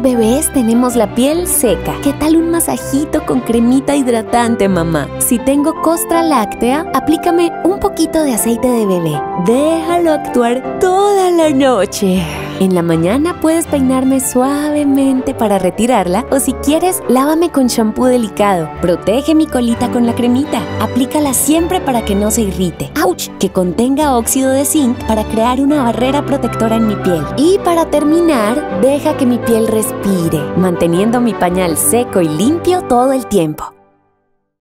bebés tenemos la piel seca. ¿Qué tal un masajito con cremita hidratante, mamá? Si tengo costra láctea, aplícame un poquito de aceite de bebé. Déjalo actuar toda la noche. En la mañana puedes peinarme suavemente para retirarla o si quieres, lávame con shampoo delicado. Protege mi colita con la cremita. Aplícala siempre para que no se irrite. ¡Auch! Que contenga óxido de zinc para crear una barrera protectora en mi piel. Y para terminar, deja que mi piel respire, manteniendo mi pañal seco y limpio todo el tiempo.